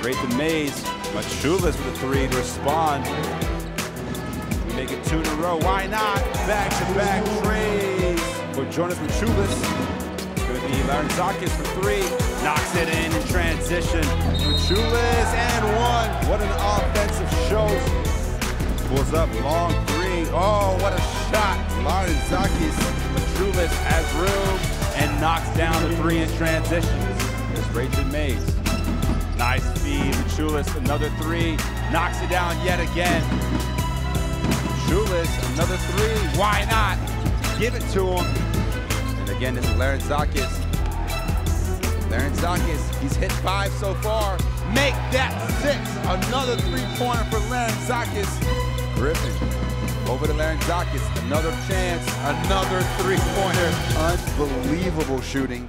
Raythan Mays, Maciulis with a three to respond. We make it two in a row. Why not? Back-to-back treys for Jonas. It's going to be Larentzakis for three. Knocks it in in transition. Maciulis and one. What an offensive show. Pulls up long three. Oh, what a shot. Larentzakis. Maciulis has room and knocks down the three in transition. There's Raythan Mays. Maciulis, another three. Knocks it down yet again. Maciulis, another three. Why not? Give it to him. And again, this is Larentzakis. Larentzakis, he's hit five so far. Make that six. Another three-pointer for Larentzakis. Griffin over to Larentzakis, another chance, another three-pointer. Unbelievable shooting.